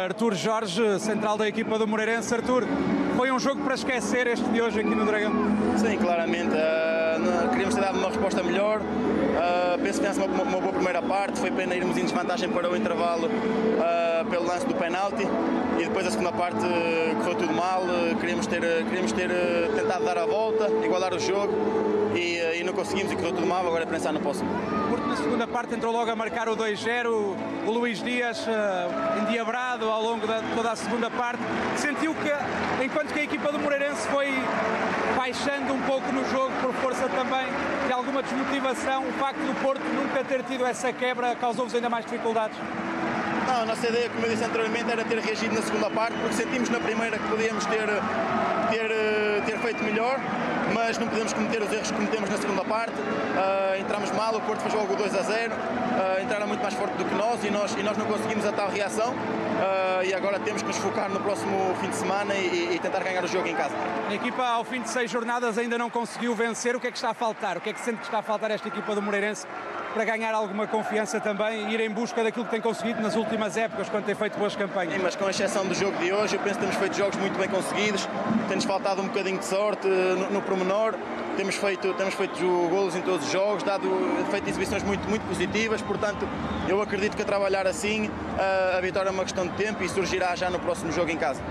Artur Jorge, central da equipa do Moreirense. Artur, foi um jogo para esquecer este de hoje aqui no Dragão? Sim, claramente. Uh, queríamos ter dado uma resposta melhor. Uh, penso que tivemos uma, uma, boa primeira parte. Foi pena irmos em desvantagem para o intervalo uh, pelo lance do penalti. Depois a segunda parte correu tudo mal. queríamos ter, queríamos ter tentado dar a volta, igualar o jogo. E, e, não conseguimos e correu tudo mal. Agora é pensar no próximo. Porque na segunda parte entrou logo a marcar o 2-0. O Luís Dias, endiabrado ao longo de toda a segunda parte, sentiu que, enquanto que a equipa do Moreirense foi baixando um pouco no jogo por força também de alguma desmotivação, o facto do Porto nunca ter tido essa quebra causou-vos ainda mais dificuldades? Não, a nossa ideia, como eu disse anteriormente, era ter reagido na segunda parte, porque sentimos na primeira que podíamos ter, ter, ter feito melhor, mas não podemos cometer os erros que cometemos na segunda parte. Uh, entramos mal, o Porto fez logo 2 a 0, uh, entraram muito mais forte do que nós e nós, e nós não conseguimos a tal reação. Uh, e agora temos que nos focar no próximo fim de semana e, e, tentar ganhar o jogo em casa. A equipa, ao fim de seis jornadas, ainda não conseguiu vencer. O que é que está a faltar? O que é que sente que está a faltar esta equipa do Moreirense para ganhar alguma confiança também e ir em busca daquilo que tem conseguido nas últimas épocas, quando tem feito boas campanhas? Sim, mas com exceção do jogo de hoje, eu penso que temos feito jogos muito bem conseguidos, tem-nos faltado um bocadinho de sorte no, no promenor temos feito, temos feito golos em todos os jogos, dado, feito exibições muito, muito positivas, portanto eu acredito que a trabalhar assim a vitória é uma questão de tempo e surgirá já no próximo jogo em casa.